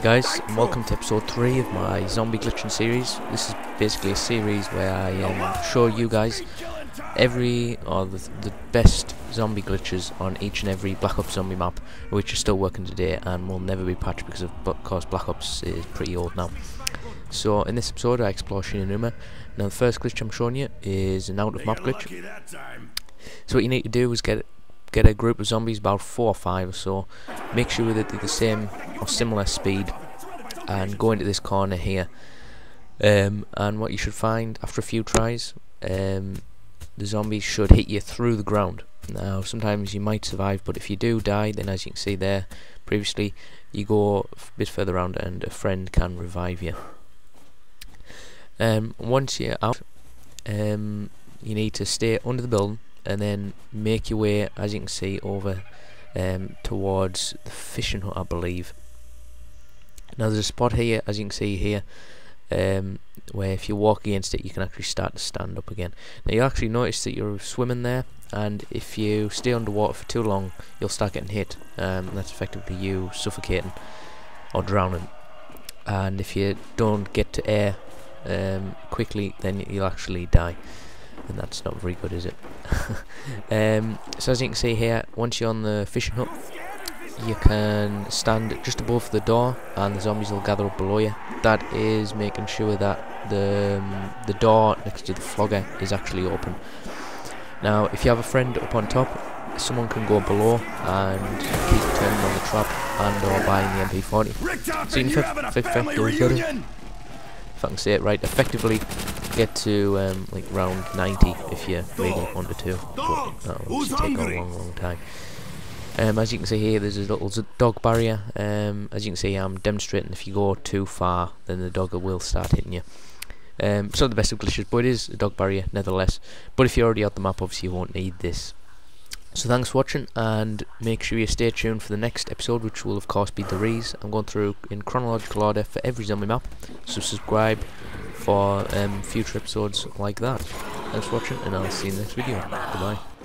guys, and welcome to episode 3 of my zombie glitching series. This is basically a series where I um, show you guys every, or the, the best zombie glitches on each and every Black Ops zombie map, which are still working today and will never be patched because of course Black Ops is pretty old now. So in this episode I explore Shi No Numa. Now the first glitch I'm showing you is an out of map glitch. So what you need to do is get get a group of zombies, about four or five or so. Make sure that they're the same or similar speed, and go into this corner here. Um, and what you should find after a few tries, um, the zombies should hit you through the ground. Now, sometimes you might survive, but if you do die, then as you can see there previously, you go a bit further around and a friend can revive you. Um, once you're out, um, you need to stay under the building and then make your way, as you can see, over um, towards the fishing hut, I believe. Now there's a spot here, as you can see here, um, where if you walk against it, you can actually start to stand up again. Now you actually notice that you're swimming there, and if you stay underwater for too long, you'll start getting hit. Um, that's effectively you suffocating or drowning. And if you don't get to air um, quickly, then you'll actually die and that's not very good is it um, so as you can see here once you're on the fishing hut you can stand just above the door and the zombies will gather up below you. That is making sure that the um, the door next to the flogger is actually open. Now if you have a friend up on top someone can go below and keep turning on the trap and or buying the MP40 so you can effectively, if I can say it right, effectively get to um, like round 90 if you really wanted to, but that will take a long, long time. Um, as you can see here, there's a little dog barrier. Um, as you can see, I'm demonstrating if you go too far, then the dog will start hitting you. Um, so the best of glitches, but it is a dog barrier nevertheless. But if you're already on the map, obviously you won't need this. So thanks for watching, and make sure you stay tuned for the next episode, which will of course be Der Riese. I'm going through in chronological order for every zombie map, so subscribe for um, future episodes like that. Thanks for watching, and I'll see you in the next video. Goodbye.